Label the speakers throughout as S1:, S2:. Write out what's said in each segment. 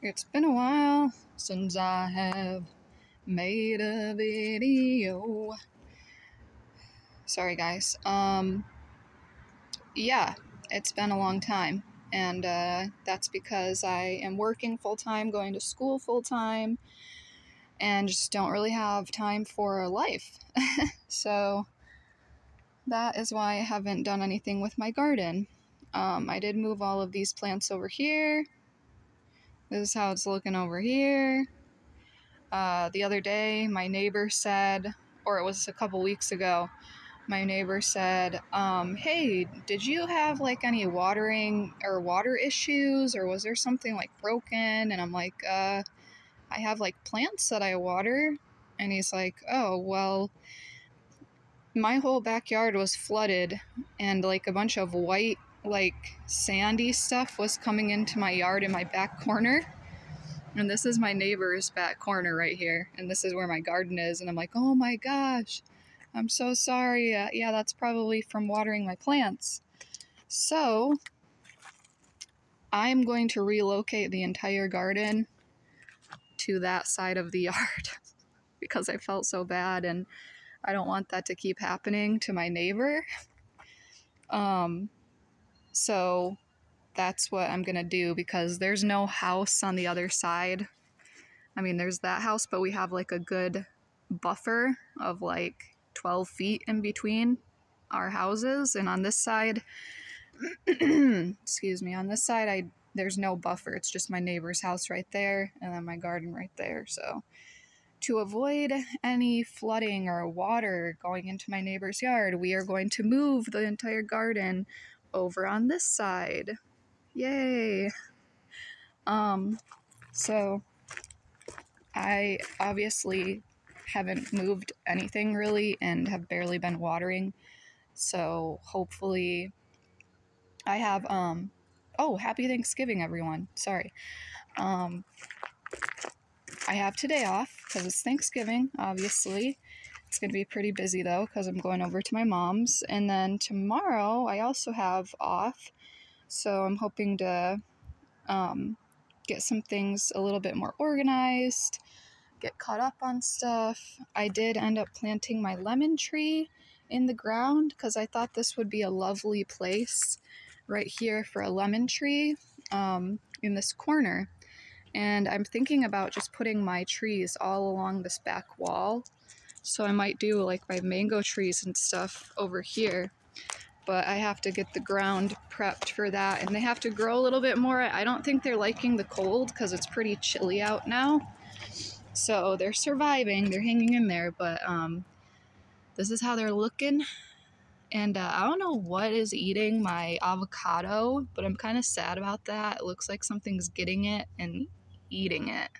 S1: It's been a while since I have made a video. Sorry, guys. Um, yeah, it's been a long time, and uh, that's because I am working full time, going to school full time, and just don't really have time for life. so that is why I haven't done anything with my garden. Um, I did move all of these plants over here. This is how it's looking over here. Uh, the other day, my neighbor said, or it was a couple weeks ago, my neighbor said, um, Hey, did you have like any watering or water issues, or was there something like broken? And I'm like, uh, I have like plants that I water. And he's like, Oh, well, my whole backyard was flooded, and like a bunch of white like sandy stuff was coming into my yard in my back corner. And this is my neighbor's back corner right here. And this is where my garden is. And I'm like, oh my gosh, I'm so sorry. Uh, yeah, that's probably from watering my plants. So I'm going to relocate the entire garden to that side of the yard because I felt so bad and I don't want that to keep happening to my neighbor. Um, so that's what I'm gonna do because there's no house on the other side. I mean, there's that house, but we have like a good buffer of like 12 feet in between our houses. And on this side, excuse me, on this side, I there's no buffer. It's just my neighbor's house right there, and then my garden right there. So to avoid any flooding or water going into my neighbor's yard, we are going to move the entire garden over on this side. Yay! Um, so I obviously haven't moved anything really and have barely been watering. So hopefully I have um oh, happy Thanksgiving everyone. Sorry. Um I have today off because it's Thanksgiving, obviously. It's going to be pretty busy though because I'm going over to my mom's. And then tomorrow I also have off. So I'm hoping to um, get some things a little bit more organized, get caught up on stuff. I did end up planting my lemon tree in the ground because I thought this would be a lovely place right here for a lemon tree um, in this corner. And I'm thinking about just putting my trees all along this back wall so I might do like my mango trees and stuff over here. But I have to get the ground prepped for that. And they have to grow a little bit more. I don't think they're liking the cold because it's pretty chilly out now. So they're surviving. They're hanging in there. But um, this is how they're looking. And uh, I don't know what is eating my avocado, but I'm kind of sad about that. It looks like something's getting it and eating it.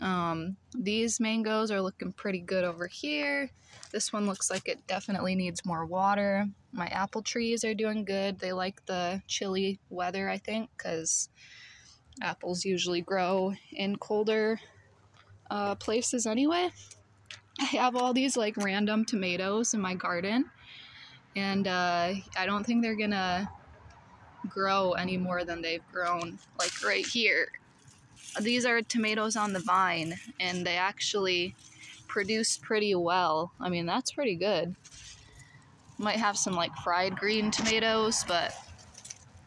S1: Um, these mangoes are looking pretty good over here. This one looks like it definitely needs more water. My apple trees are doing good. They like the chilly weather, I think, because apples usually grow in colder uh, places anyway. I have all these like random tomatoes in my garden, and uh, I don't think they're gonna grow any more than they've grown, like right here these are tomatoes on the vine and they actually produce pretty well. I mean, that's pretty good. Might have some like fried green tomatoes, but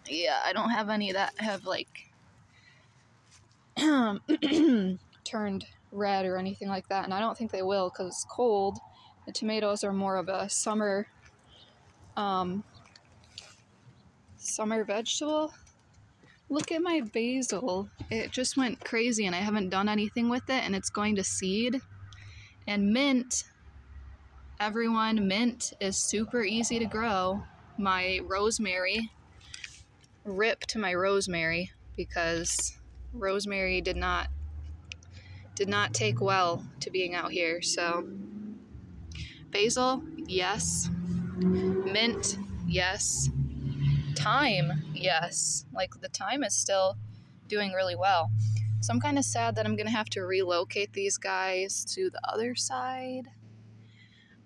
S1: yeah, I don't have any that have like turned red or anything like that, and I don't think they will because it's cold. The tomatoes are more of a summer um, summer vegetable. Look at my basil. It just went crazy and I haven't done anything with it and it's going to seed. And mint, everyone, mint is super easy to grow. My rosemary, rip to my rosemary because rosemary did not did not take well to being out here. So basil, yes. Mint, yes. Thyme, yes. Like the thyme is still doing really well. So I'm kind of sad that I'm going to have to relocate these guys to the other side.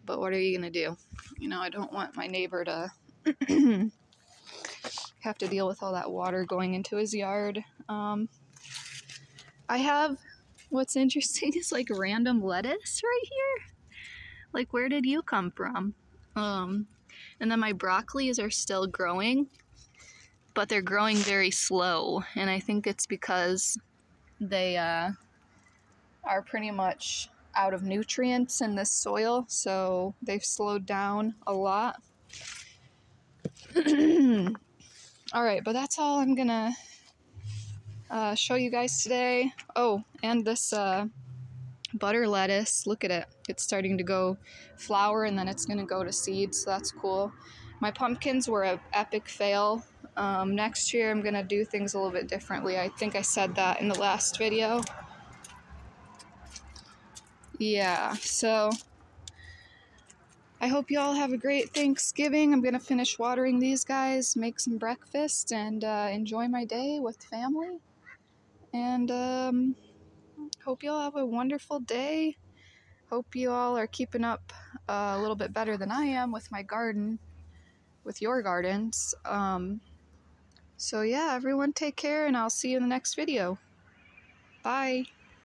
S1: But what are you going to do? You know, I don't want my neighbor to have to deal with all that water going into his yard. Um, I have what's interesting is like random lettuce right here. Like where did you come from? Um and then my broccolis are still growing, but they're growing very slow, and I think it's because they uh, are pretty much out of nutrients in this soil, so they've slowed down a lot. all right, but that's all I'm gonna uh, show you guys today. Oh, and this uh, butter lettuce, look at it. It's starting to go flower and then it's gonna go to seed, so that's cool. My pumpkins were an epic fail. Um, next year I'm gonna do things a little bit differently. I think I said that in the last video. Yeah, so I hope you all have a great Thanksgiving. I'm gonna finish watering these guys, make some breakfast, and uh, enjoy my day with family. And um, hope you all have a wonderful day. Hope you all are keeping up uh, a little bit better than I am with my garden, with your gardens. Um, so, yeah, everyone take care, and I'll see you in the next video. Bye.